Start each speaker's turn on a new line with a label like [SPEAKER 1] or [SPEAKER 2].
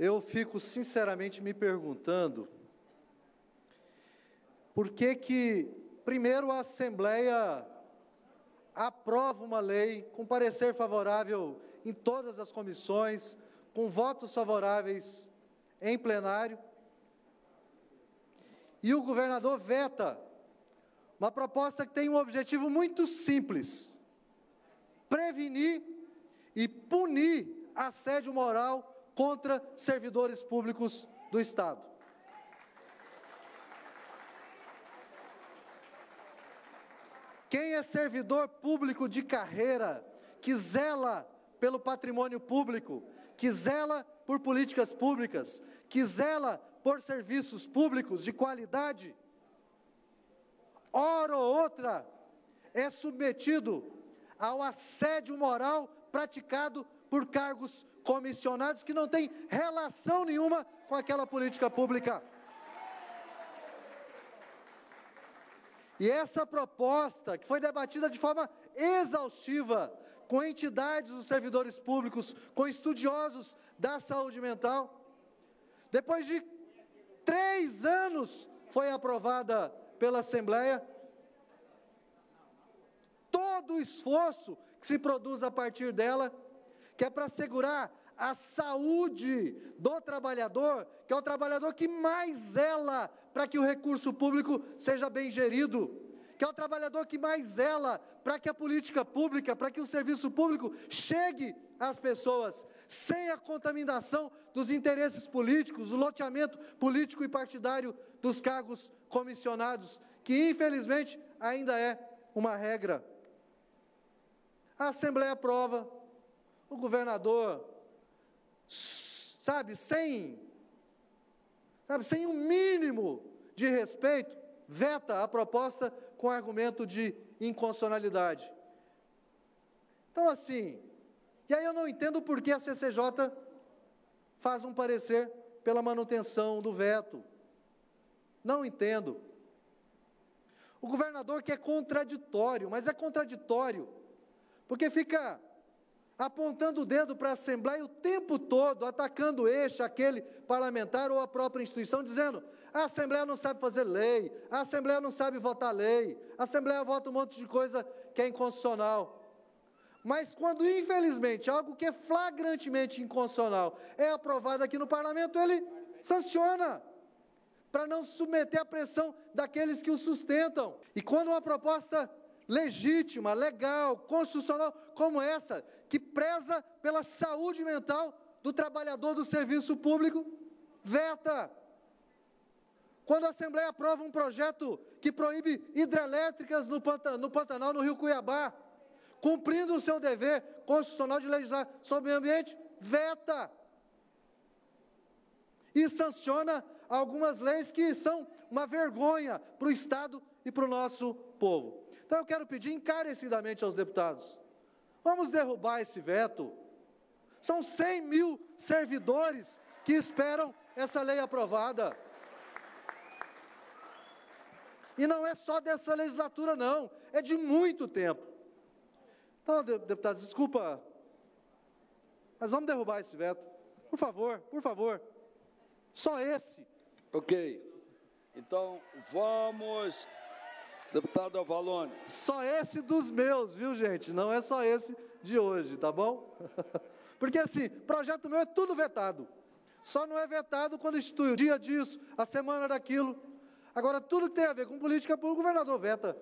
[SPEAKER 1] eu fico sinceramente me perguntando por que que primeiro a Assembleia aprova uma lei com parecer favorável em todas as comissões, com votos favoráveis em plenário, e o governador veta uma proposta que tem um objetivo muito simples: prevenir e punir assédio moral contra servidores públicos do Estado. Quem é servidor público de carreira, que zela pelo patrimônio público, que zela por políticas públicas, que zela por serviços públicos de qualidade, hora ou outra é submetido ao assédio moral praticado por cargos comissionados que não têm relação nenhuma com aquela política pública. E essa proposta, que foi debatida de forma exaustiva com entidades dos servidores públicos, com estudiosos da saúde mental, depois de três anos foi aprovada pela Assembleia. Todo o esforço que se produz a partir dela que é para assegurar a saúde do trabalhador, que é o trabalhador que mais zela para que o recurso público seja bem gerido, que é o trabalhador que mais zela para que a política pública, para que o serviço público chegue às pessoas, sem a contaminação dos interesses políticos, o loteamento político e partidário dos cargos comissionados, que infelizmente ainda é uma regra. A Assembleia aprova, o governador, sabe, sem, sabe, sem um mínimo de respeito, veta a proposta com argumento de inconstitucionalidade. Então, assim, e aí eu não entendo por que a CCJ faz um parecer pela manutenção do veto. Não entendo. O governador que é contraditório, mas é contraditório, porque fica apontando o dedo para a Assembleia o tempo todo, atacando este, aquele parlamentar ou a própria instituição, dizendo: a Assembleia não sabe fazer lei, a Assembleia não sabe votar lei, a Assembleia vota um monte de coisa que é inconstitucional. Mas quando, infelizmente, algo que é flagrantemente inconstitucional é aprovado aqui no parlamento, ele sanciona, para não submeter à pressão daqueles que o sustentam. E quando uma proposta legítima, legal, constitucional como essa, que preza pela saúde mental do trabalhador do serviço público, veta. Quando a Assembleia aprova um projeto que proíbe hidrelétricas no Pantanal, no Rio Cuiabá, cumprindo o seu dever constitucional de legislar sobre o meio ambiente, veta. E sanciona algumas leis que são uma vergonha para o Estado e para o nosso povo. Então eu quero pedir encarecidamente aos deputados: vamos derrubar esse veto. São 100 mil servidores que esperam essa lei aprovada. E não é só dessa legislatura, não, é de muito tempo. Então, deputados, desculpa, mas vamos derrubar esse veto. Por favor, por favor. Só esse.
[SPEAKER 2] Ok. Então, vamos Deputado Avalone.
[SPEAKER 1] Só esse dos meus, viu, gente? Não é só esse de hoje, tá bom? Porque assim, projeto meu é tudo vetado. Só não é vetado quando institui o dia disso, a semana daquilo. Agora, tudo que tem a ver com política o governador veta.